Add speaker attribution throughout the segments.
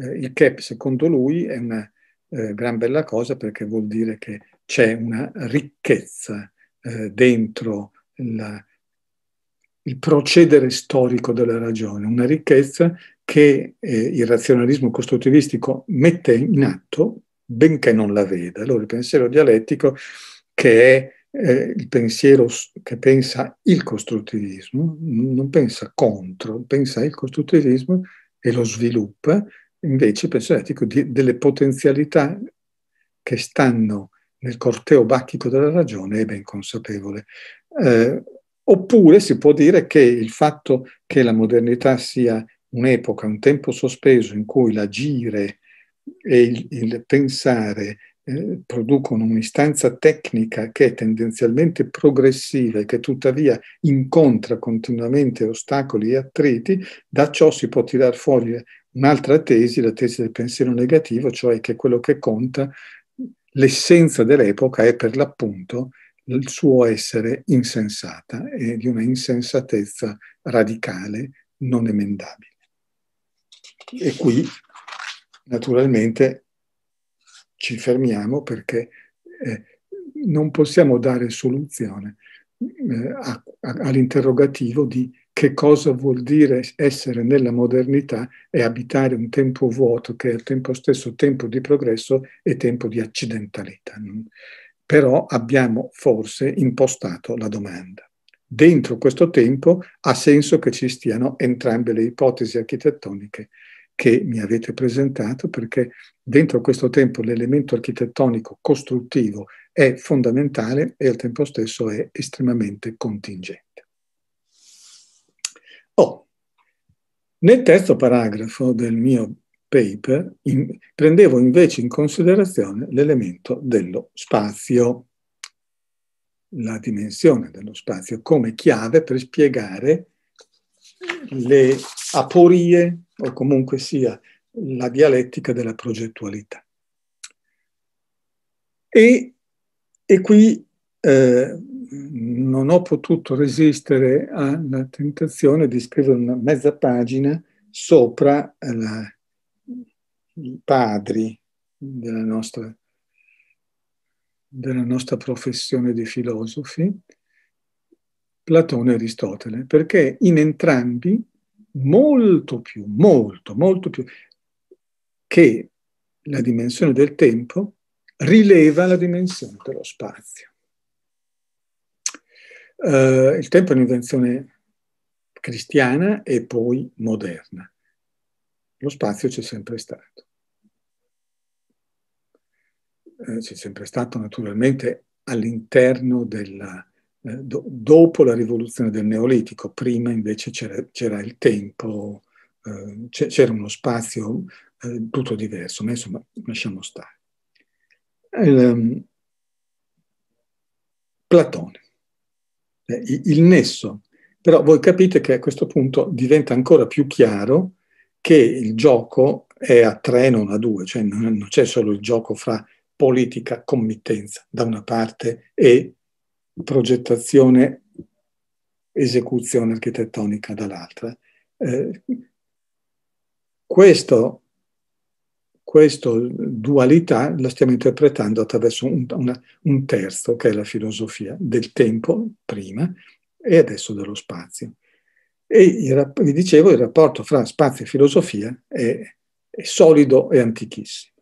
Speaker 1: Eh, il che secondo lui è una eh, gran bella cosa perché vuol dire che c'è una ricchezza eh, dentro la, il procedere storico della ragione, una ricchezza che eh, il razionalismo costruttivistico mette in atto, benché non la veda. Allora il pensiero dialettico, che è eh, il pensiero che pensa il costruttivismo, non pensa contro, pensa il costruttivismo e lo sviluppa, invece pensiero dialettico di, delle potenzialità che stanno nel corteo bacchico della ragione è ben consapevole. Eh, oppure si può dire che il fatto che la modernità sia un'epoca, un tempo sospeso in cui l'agire e il, il pensare eh, producono un'istanza tecnica che è tendenzialmente progressiva e che tuttavia incontra continuamente ostacoli e attriti, da ciò si può tirare fuori un'altra tesi, la tesi del pensiero negativo, cioè che quello che conta, l'essenza dell'epoca è per l'appunto il suo essere insensata e di una insensatezza radicale non emendabile. E qui naturalmente ci fermiamo perché eh, non possiamo dare soluzione eh, all'interrogativo di che cosa vuol dire essere nella modernità e abitare un tempo vuoto che è al tempo stesso tempo di progresso e tempo di accidentalità. Però abbiamo forse impostato la domanda dentro questo tempo ha senso che ci stiano entrambe le ipotesi architettoniche che mi avete presentato, perché dentro questo tempo l'elemento architettonico costruttivo è fondamentale e al tempo stesso è estremamente contingente. Oh, nel terzo paragrafo del mio paper in, prendevo invece in considerazione l'elemento dello spazio la dimensione dello spazio come chiave per spiegare le aporie o comunque sia la dialettica della progettualità. E, e qui eh, non ho potuto resistere alla tentazione di scrivere una mezza pagina sopra la, i padri della nostra della nostra professione di filosofi, Platone e Aristotele, perché in entrambi molto più, molto, molto più che la dimensione del tempo rileva la dimensione dello spazio. Uh, il tempo è un'invenzione cristiana e poi moderna. Lo spazio c'è sempre stato eh, c'è sempre stato naturalmente all'interno della, eh, do, dopo la rivoluzione del Neolitico, prima invece c'era, c'era il tempo, c'era uno spazio tutto diverso, ma insomma lasciamo stare. Il, um, Platone, eh, il, nesso, però voi capite che a questo punto diventa ancora più chiaro che il gioco è a tre, non a due, cioè non, non c'è solo il gioco fra politica committenza da una parte e progettazione, esecuzione architettonica dall'altra. Eh, questo, questa dualità la stiamo interpretando attraverso un, una, un terzo, che è la filosofia del tempo prima e adesso dello spazio. E vi dicevo, il rapporto fra spazio e filosofia è, è solido e antichissimo.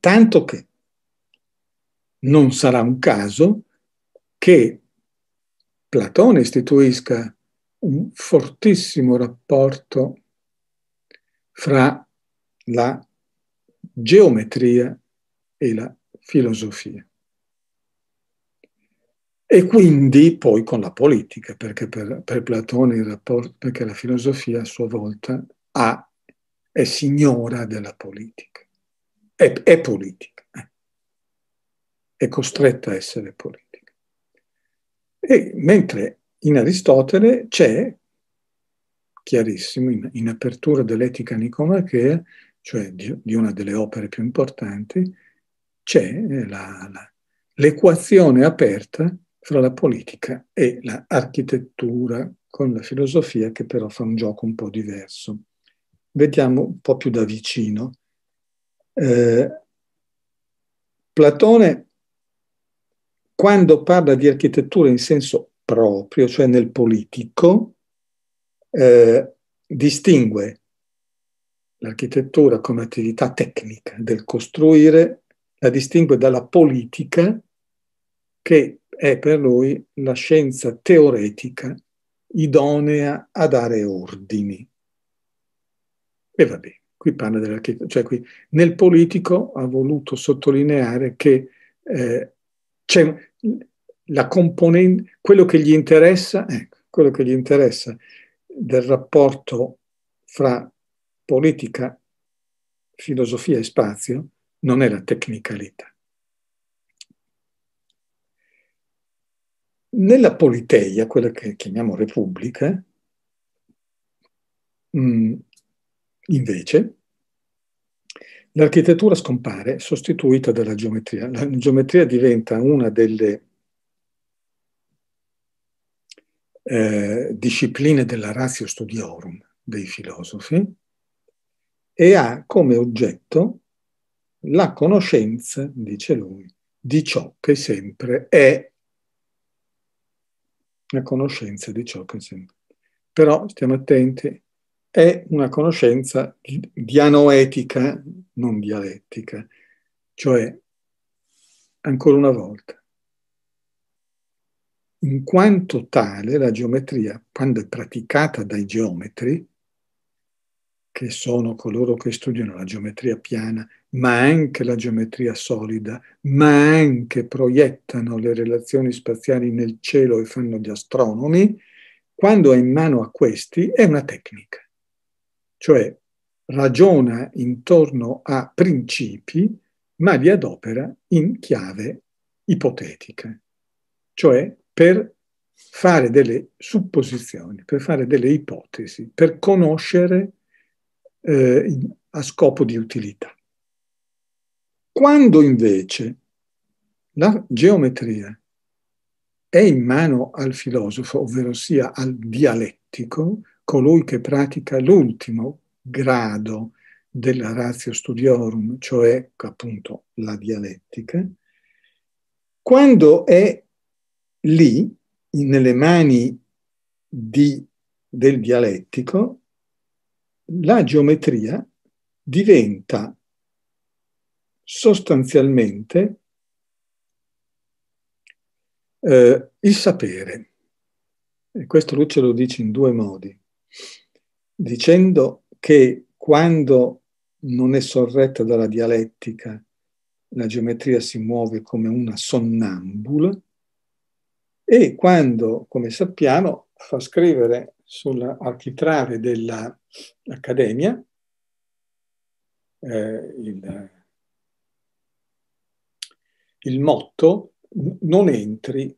Speaker 1: Tanto che non sarà un caso che Platone istituisca un fortissimo rapporto fra la geometria e la filosofia. E quindi poi con la politica, perché per, per Platone il rapporto, perché la filosofia a sua volta ha, è signora della politica è, è politica, è costretta a essere politica. E mentre in Aristotele c'è, chiarissimo, in, in apertura dell'etica nicomachea, cioè di, di, una delle opere più importanti, c'è la, l'equazione aperta fra la politica e l'architettura con la filosofia che però fa un gioco un po' diverso. vediamo un po' più da vicino. Eh, Platone, quando parla di architettura in senso proprio, cioè nel politico, eh, distingue l'architettura come attività tecnica del costruire, la distingue dalla politica, che è per lui la scienza teoretica idonea a dare ordini. E vabbè, qui parla dell'architettura, cioè qui nel politico ha voluto sottolineare che eh, c'è la componente, quello che gli interessa, ecco, quello che gli interessa del rapporto fra politica, filosofia e spazio non è la tecnicalità. Nella Politeia, quella che chiamiamo Repubblica, mm, invece, l'architettura scompare sostituita dalla geometria. La geometria diventa una delle eh, discipline della ratio studiorum dei filosofi e ha come oggetto la conoscenza, dice lui, di ciò che sempre è la conoscenza di ciò che sempre. Però stiamo attenti, è una conoscenza dianoetica, non dialettica, cioè, ancora una volta, in quanto tale la geometria, quando è praticata dai geometri, che sono coloro che studiano la geometria piana, ma anche la geometria solida, ma anche proiettano le relazioni spaziali nel cielo e fanno gli astronomi, quando è in mano a questi è una tecnica, cioè ragiona intorno a principi, ma li adopera in chiave ipotetica, cioè per fare delle supposizioni, per fare delle ipotesi, per conoscere eh, a scopo di utilità. Quando invece la geometria è in mano al filosofo, ovvero sia al dialettico, colui che pratica l'ultimo grado della ratio studiorum, cioè appunto la dialettica, quando è lì, nelle mani di, del dialettico, la geometria diventa sostanzialmente eh, il sapere. E questo lui ce lo dice in due modi, dicendo che quando non è sorretta dalla dialettica, la geometria si muove come una sonnambula e quando, come sappiamo, fa scrivere sull'architrave dell'Accademia eh, il, il motto non entri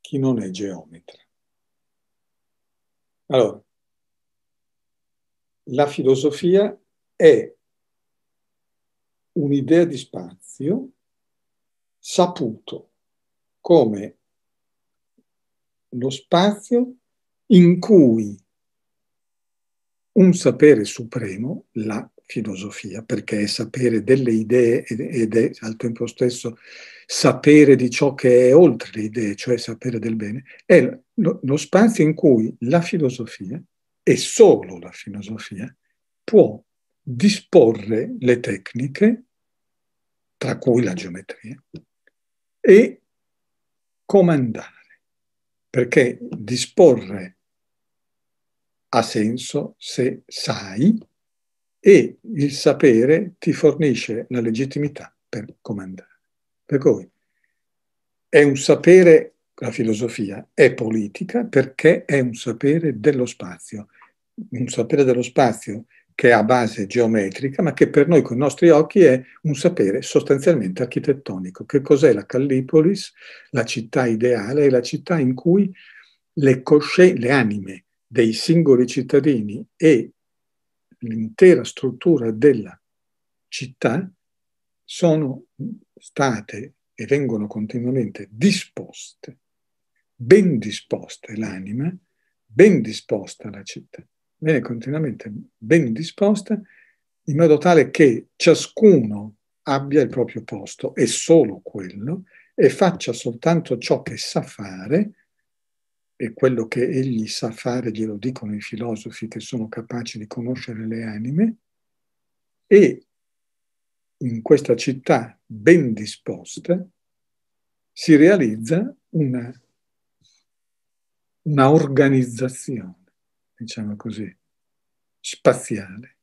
Speaker 1: chi non è geometra. Allora, la filosofia è un'idea di spazio saputo come lo spazio in cui un sapere supremo, la filosofia, perché è sapere delle idee ed è al tempo stesso sapere di ciò che è oltre le idee, cioè sapere del bene, è lo, lo spazio in cui la filosofia, e solo la filosofia, può disporre le tecniche, tra cui la geometria, e comandare. Perché disporre ha senso se sai e il sapere ti fornisce la legittimità per comandare. Per cui è un sapere, la filosofia è politica perché è un sapere dello spazio, un sapere dello spazio che ha base geometrica, ma che per noi con i nostri occhi è un sapere sostanzialmente architettonico. Che cos'è la Callipolis, la città ideale, è la città in cui le, cosce- le anime dei singoli cittadini e l'intera struttura della città sono state e vengono continuamente disposte, ben disposte l'anima, ben disposta la città. viene continuamente ben disposta in modo tale che ciascuno abbia il proprio posto e solo quello e faccia soltanto ciò che sa fare e quello che egli sa fare glielo dicono i filosofi che sono capaci di conoscere le anime e in questa città ben disposta si realizza una, una organizzazione, diciamo così, spaziale,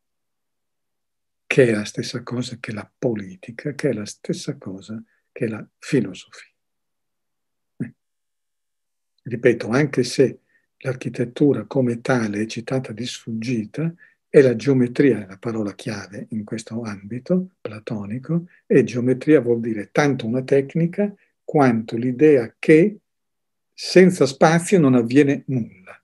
Speaker 1: che è la stessa cosa che la politica, che è la stessa cosa che la filosofia. Ripeto, anche se l'architettura come tale è citata di sfuggita, è la geometria la parola chiave in questo ambito platonico e geometria vuol dire tanto una tecnica quanto l'idea che senza spazio non avviene nulla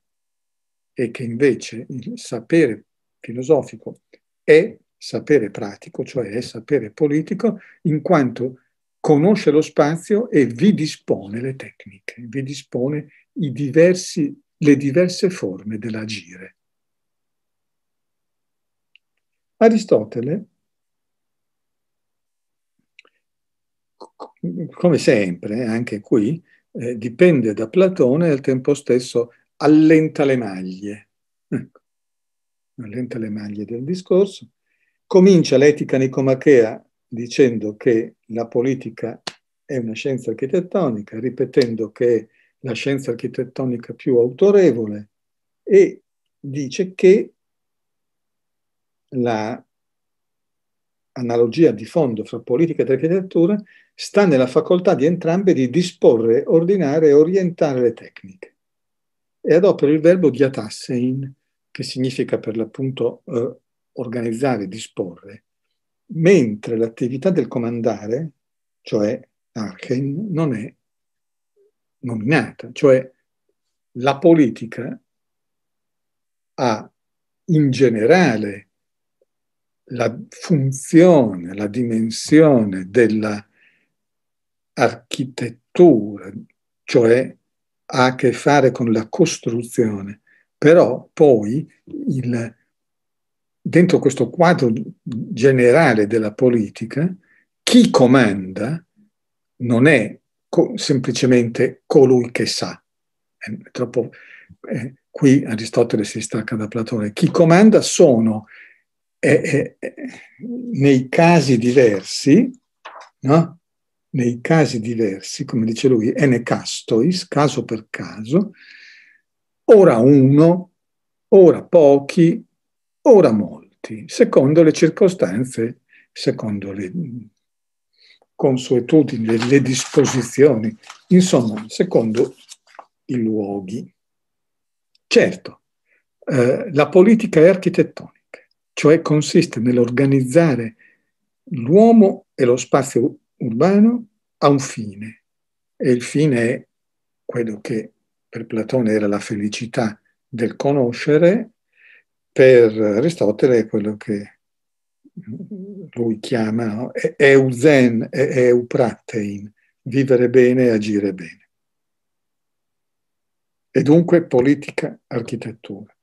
Speaker 1: e che invece il sapere filosofico è sapere pratico, cioè è sapere politico, in quanto conosce lo spazio e vi dispone le tecniche, vi dispone diversi, le diverse forme dell'agire. Aristotele, come sempre, anche qui, eh, dipende da Platone e al tempo stesso allenta le maglie. Ecco. Allenta le maglie del discorso. Comincia l'etica nicomachea dicendo che la politica è una scienza architettonica, ripetendo che è la scienza architettonica più autorevole e dice che la analogia di fondo fra politica ed architettura sta nella facoltà di entrambe di disporre, ordinare e orientare le tecniche. E adopera il verbo diatassein, che significa per l'appunto eh, organizzare, disporre, mentre l'attività del comandare, cioè archen, non è nominata, cioè la politica ha in generale la funzione, la dimensione della architettura, cioè ha a che fare con la costruzione, però poi il, dentro questo quadro generale della politica, chi comanda non è co- semplicemente colui che sa. È troppo, eh, qui Aristotele si stacca da Platone. Chi comanda sono eh, eh, nei casi diversi, no? nei casi diversi, come dice lui, ene castois, caso per caso, ora uno, ora pochi, ora molti, secondo le circostanze, secondo le consuetudini, le, le disposizioni, insomma, secondo i luoghi. Certo, eh, la politica è architettonica cioè consiste nell'organizzare l'uomo e lo spazio urbano a un fine. E il fine è quello che per Platone era la felicità del conoscere, per Aristotele è quello che lui chiama no? euzen e eupratein, vivere bene e agire bene. E dunque politica, architettura.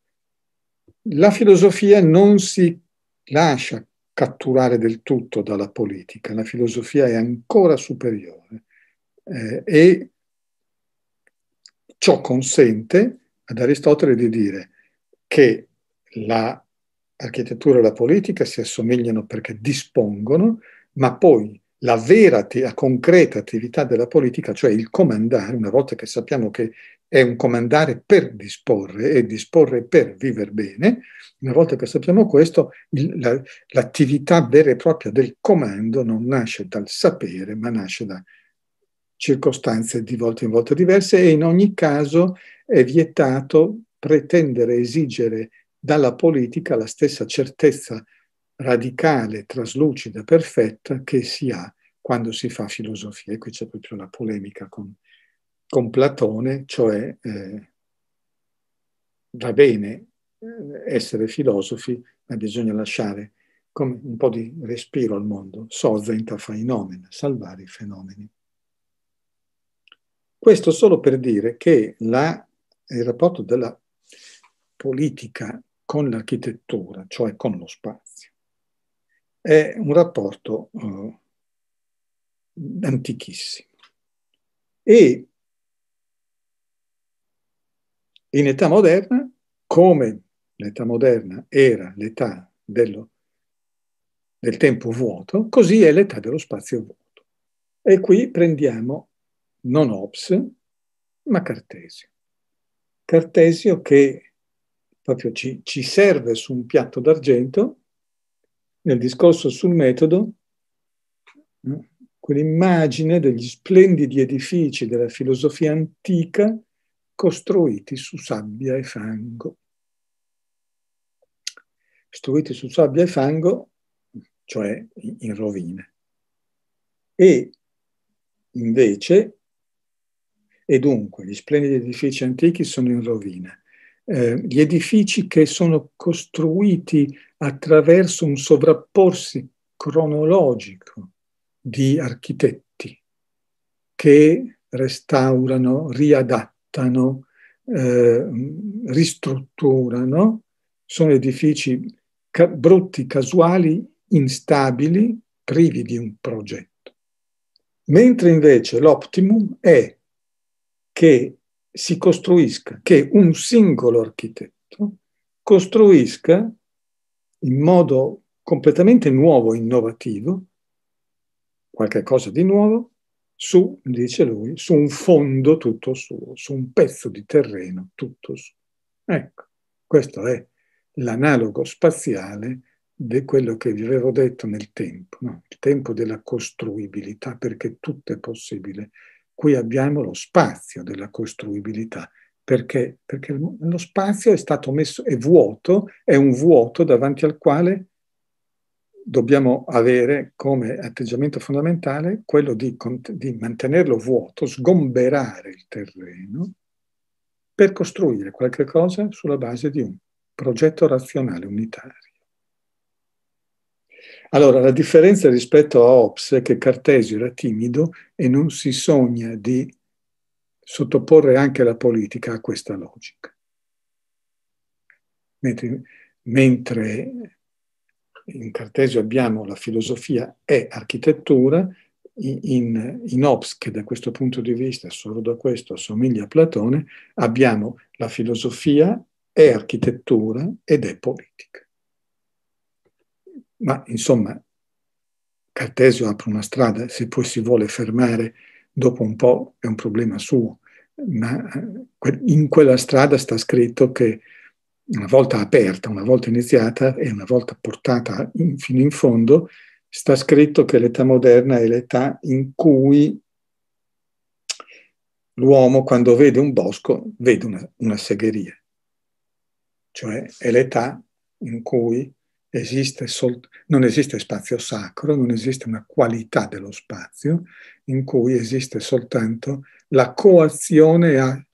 Speaker 1: La filosofia non si lascia catturare del tutto dalla politica, la filosofia è ancora superiore eh, e ciò consente ad Aristotele di dire che l'architettura e la politica si assomigliano perché dispongono, ma poi la vera, la concreta attività della politica, cioè il comandare, una volta che sappiamo che è un comandare per disporre e disporre per vivere bene. Una volta che sappiamo questo, il, la, l'attività vera e propria del comando non nasce dal sapere, ma nasce da circostanze di volta in volta diverse e in ogni caso è vietato pretendere, esigere dalla politica la stessa certezza radicale, traslucida, perfetta che si ha quando si fa filosofia. E qui c'è proprio la polemica con con Platone, cioè eh, va bene eh, essere filosofi, ma bisogna lasciare un po' di respiro al mondo, sovventa fai nomen, salvare i fenomeni. Questo solo per dire che la, il rapporto della politica con l'architettura, cioè con lo spazio. È un rapporto uh, antichissimo. E in età moderna, come l'età moderna era l'età dello, del tempo vuoto, così è l'età dello spazio vuoto. E qui prendiamo non Hobbes, ma Cartesio. Cartesio che proprio ci, ci serve su un piatto d'argento nel discorso sul metodo quell'immagine degli splendidi edifici della filosofia antica costruiti su sabbia e fango. Costruiti su sabbia e fango, cioè in rovine. E invece, e dunque, gli splendidi edifici antichi sono in rovina. Eh, gli edifici che sono costruiti attraverso un sovrapporsi cronologico di architetti che restaurano, riadattano, eh, ristrutturano, sono edifici ca- brutti, casuali, instabili, privi di un progetto. Mentre invece l'optimum è che si costruisca, che un singolo architetto costruisca in modo completamente nuovo, innovativo, qualche cosa di nuovo su, dice lui, su un fondo tutto suo, su un pezzo di terreno tutto suo. Ecco, questo è l'analogo spaziale di quello che vi avevo detto nel tempo, no? il tempo della costruibilità, perché tutto è possibile. Qui abbiamo lo spazio della costruibilità, perché, perché lo spazio è stato messo, è vuoto, è un vuoto davanti al quale dobbiamo avere come atteggiamento fondamentale quello di, di mantenerlo vuoto, sgomberare il terreno per costruire qualche cosa sulla base di un progetto razionale unitario. Allora, la differenza rispetto a Hobbes è che Cartesio era timido e non si sogna di sottoporre anche la politica a questa logica. Mentre, mentre in Cartesio abbiamo la filosofia e architettura, in, in Hobbes, che da questo punto di vista, solo da questo, assomiglia a Platone, abbiamo la filosofia è architettura ed è politica. Ma insomma, Cartesio apre una strada, se poi si vuole fermare dopo un po' è un problema suo, ma eh, in quella strada sta scritto che una volta aperta, una volta iniziata e una volta portata in, fino in fondo, sta scritto che l'età moderna è l'età in cui l'uomo quando vede un bosco vede una, una segheria, cioè è l'età in cui esiste sol- non esiste spazio sacro, non esiste una qualità dello spazio, in cui esiste soltanto la coazione a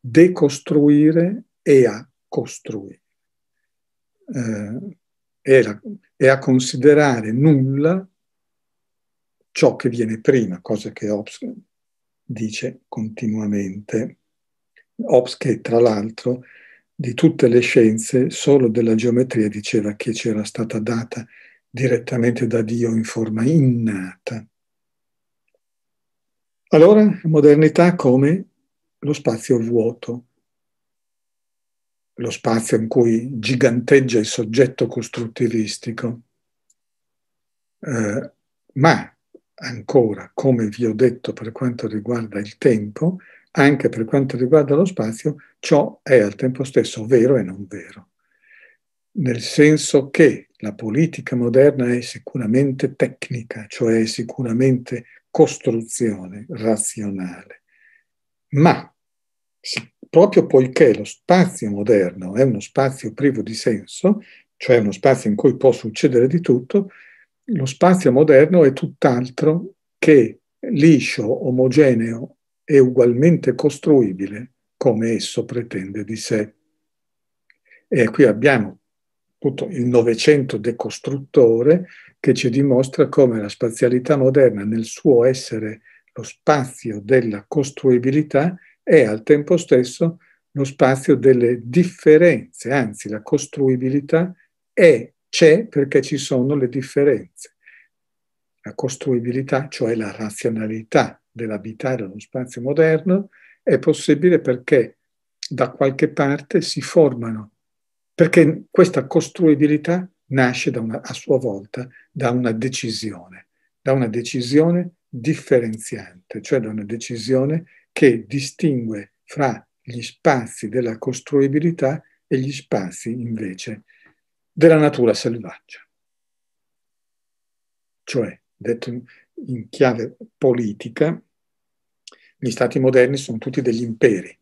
Speaker 1: decostruire e a costruire eh, e, la, e a considerare nulla ciò che viene prima, cosa che Hobbes dice continuamente. Hobbes che tra l'altro di tutte le scienze, solo della geometria diceva che c'era stata data direttamente da Dio in forma innata. Allora, modernità come lo spazio vuoto, lo spazio in cui giganteggia il soggetto costruttivistico, eh, ma ancora, come vi ho detto per quanto riguarda il tempo, anche per quanto riguarda lo spazio, ciò è al tempo stesso vero e non vero. Nel senso che la politica moderna è sicuramente tecnica, cioè è sicuramente costruzione razionale, ma proprio poiché lo spazio moderno è uno spazio privo di senso, cioè uno spazio in cui può succedere di tutto, lo spazio moderno è tutt'altro che liscio, omogeneo e ugualmente costruibile come esso pretende di sé. E qui abbiamo appunto il Novecento decostruttore che ci dimostra come la spazialità moderna nel suo essere lo spazio della costruibilità è al tempo stesso lo spazio delle differenze, anzi la costruibilità è, c'è perché ci sono le differenze. La costruibilità, cioè la razionalità dell'abitare lo spazio moderno, è possibile perché da qualche parte si formano, perché questa costruibilità nasce una, a sua volta da una decisione, da una decisione differenziante, cioè da una decisione che distingue fra gli spazi della costruibilità e gli spazi invece della natura selvaggia. Cioè, detto in chiave politica, gli stati moderni sono tutti degli imperi,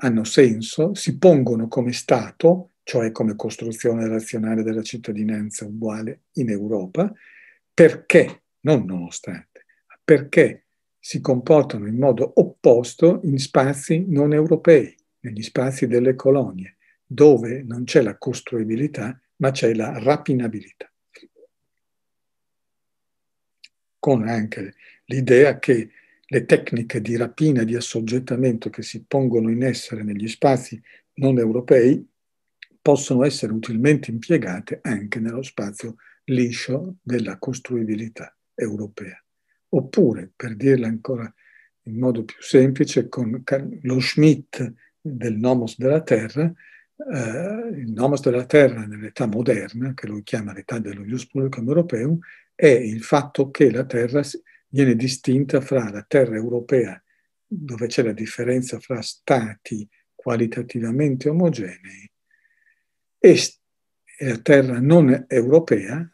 Speaker 1: hanno senso, si pongono come Stato, cioè come costruzione razionale della cittadinanza uguale in Europa, perché, non nonostante, perché si comportano in modo opposto in spazi non europei, negli spazi delle colonie, dove non c'è la costruibilità, ma c'è la rapinabilità. Con anche l'idea che le tecniche di rapina e di assoggettamento che si pongono in essere negli spazi non europei possono essere utilmente impiegate anche nello spazio liscio della costruibilità europea. Oppure, per dirla ancora in modo più semplice, con lo Schmidt del Nomos della Terra, eh, il Nomos della Terra nell'età moderna, che lui chiama l'età dello Ius Publicum Europeum, è il fatto che la Terra viene distinta fra la Terra europea, dove c'è la differenza fra stati qualitativamente omogenei, e la Terra non europea,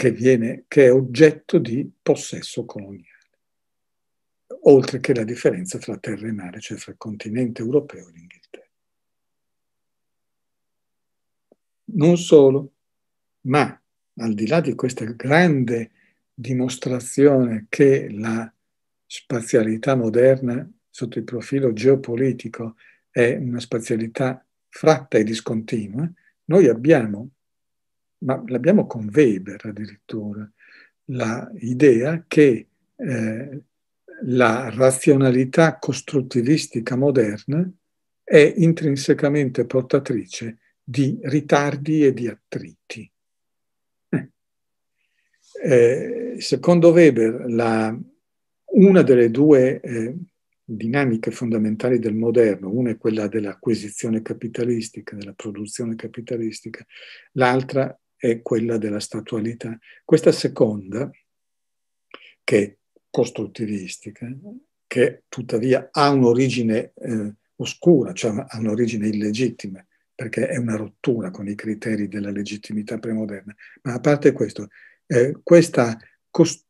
Speaker 1: che, viene, che è oggetto di possesso coloniale, oltre che la differenza fra terra e mare, cioè fra il continente europeo e l'Inghilterra. Non solo, ma al di là di questa grande dimostrazione che la spazialità moderna sotto il profilo geopolitico è una spazialità fratta e discontinua, noi abbiamo ma l'abbiamo con Weber addirittura, l'idea che eh, la razionalità costruttivistica moderna è intrinsecamente portatrice di ritardi e di attriti. Eh. Secondo Weber, la, una delle due eh, dinamiche fondamentali del moderno, una è quella dell'acquisizione capitalistica, della produzione capitalistica, l'altra è quella della statualità. Questa seconda, che è costruttivistica, che tuttavia ha un'origine eh, oscura, cioè ha un'origine illegittima, perché è una rottura con i criteri della legittimità premoderna. Ma a parte questo, eh, questa cost-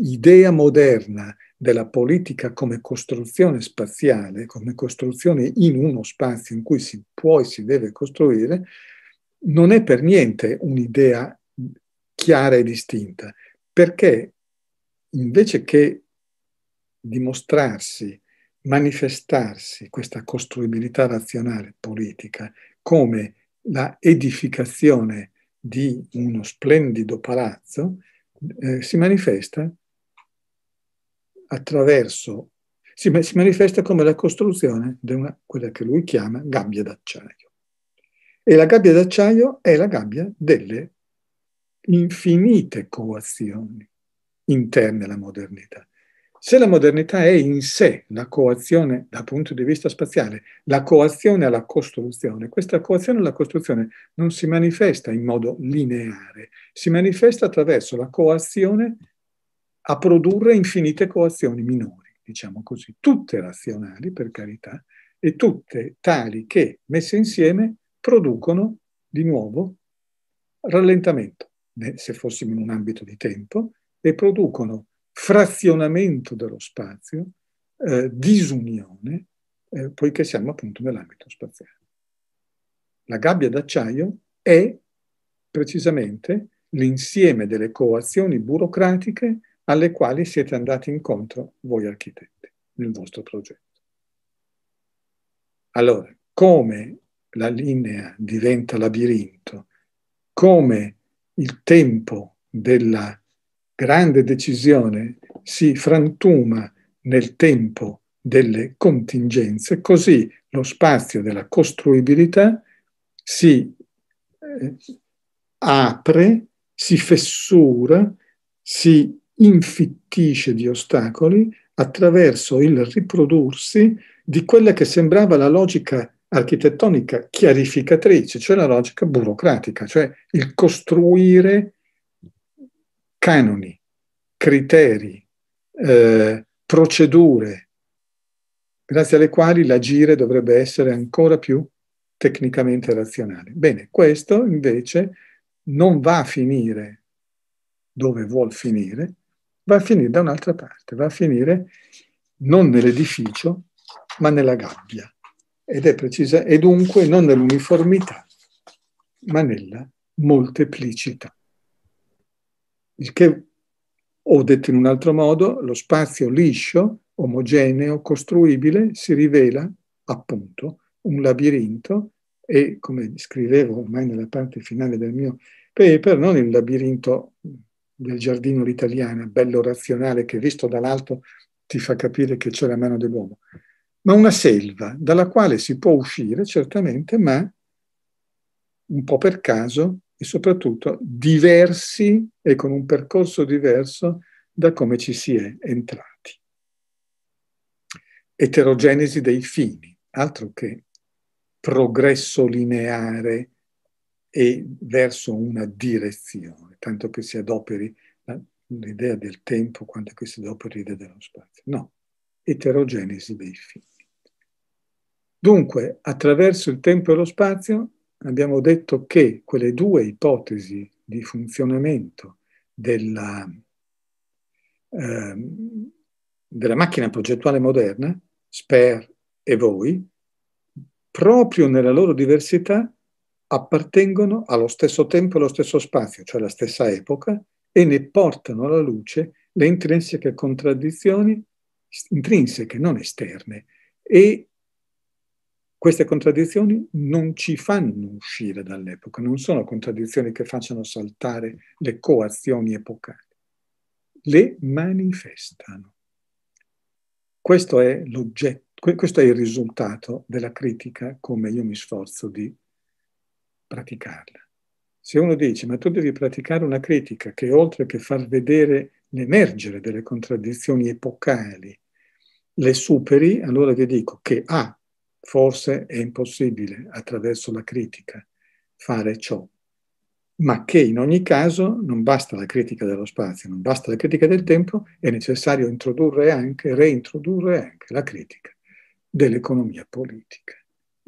Speaker 1: idea moderna della politica come costruzione spaziale, come costruzione in uno spazio in cui si può e si deve costruire, non è per niente un'idea chiara e distinta, perché invece che dimostrarsi, manifestarsi questa costruibilità razionale politica come la edificazione di uno splendido palazzo, eh, si manifesta attraverso, si, si manifesta come la costruzione di una, quella che lui chiama gabbia d'acciaio. E la gabbia d'acciaio è la gabbia delle infinite coazioni interne alla modernità. Se la modernità è in sé la coazione dal punto di vista spaziale, la coazione alla costruzione, questa coazione alla costruzione non si manifesta in modo lineare, si manifesta attraverso la coazione a produrre infinite coazioni minori, diciamo così, tutte razionali per carità e tutte tali che messe insieme producono di nuovo rallentamento, se fossimo in un ambito di tempo, e producono frazionamento dello spazio, eh, disunione, eh, poiché siamo appunto nell'ambito spaziale. La gabbia d'acciaio è precisamente l'insieme delle coazioni burocratiche alle quali siete andati incontro voi architetti nel vostro progetto. Allora, come la linea diventa labirinto, come il tempo della grande decisione si frantuma nel tempo delle contingenze, così lo spazio della costruibilità si eh, apre, si fessura, si infittisce di ostacoli attraverso il riprodursi di quella che sembrava la logica architettonica chiarificatrice, cioè la logica burocratica, cioè il costruire canoni, criteri, eh, procedure, grazie alle quali l'agire dovrebbe essere ancora più tecnicamente razionale. Bene, questo invece non va a finire dove vuol finire, va a finire da un'altra parte, va a finire non nell'edificio, ma nella gabbia. Ed è precisa, e dunque non nell'uniformità, ma nella molteplicità. Il che, o detto in un altro modo, lo spazio liscio, omogeneo, costruibile, si rivela appunto un labirinto e, come scrivevo ormai nella parte finale del mio paper, non il labirinto del giardino l'italiana, bello razionale, che visto dall'alto ti fa capire che c'è la mano dell'uomo, ma una selva dalla quale si può uscire certamente, ma un po' per caso e soprattutto diversi e con un percorso diverso da come ci si è entrati. Eterogenesi dei fini, altro che progresso lineare e verso una direzione, tanto che si adoperi l'idea del tempo quanto che si adoperi l'idea dello spazio. No, eterogenesi dei fini. Dunque, attraverso il tempo e lo spazio abbiamo detto che quelle due ipotesi di funzionamento della, eh, della macchina progettuale moderna, Sper e voi, proprio nella loro diversità appartengono allo stesso tempo e allo stesso spazio, cioè alla stessa epoca, e ne portano alla luce le intrinseche contraddizioni, intrinseche, non esterne. E queste contraddizioni non ci fanno uscire dall'epoca, non sono contraddizioni che facciano saltare le coazioni epocali, le manifestano. Questo è questo è il risultato della critica come io mi sforzo di praticarla. Se uno dice, ma tu devi praticare una critica che oltre che far vedere l'emergere delle contraddizioni epocali, le superi, allora vi dico che A, forse è impossibile attraverso la critica fare ciò, ma che in ogni caso non basta la critica dello spazio, non basta la critica del tempo, è necessario introdurre anche, reintrodurre anche la critica dell'economia politica.